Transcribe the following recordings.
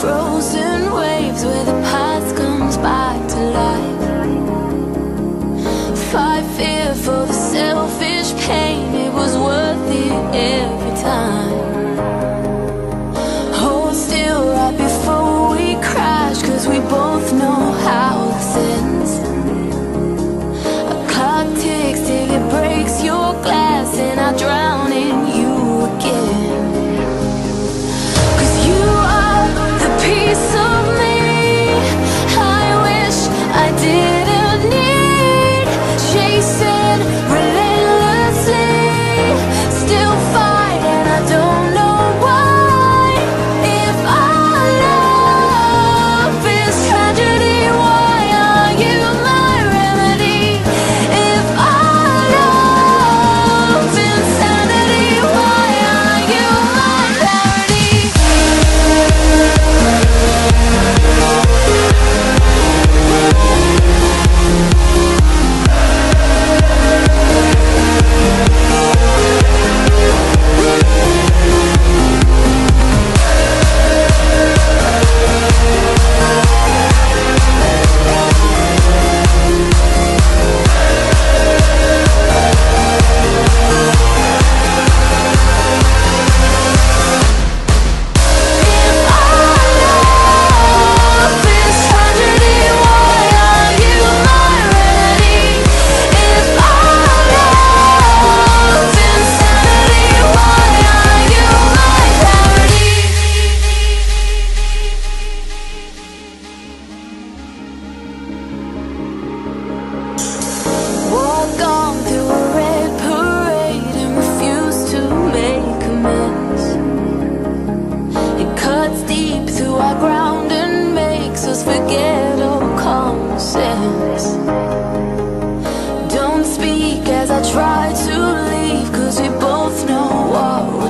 frozen waves where the past comes back to life. Fight fear for the selfish pain, it was worth it every time. my drive.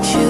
you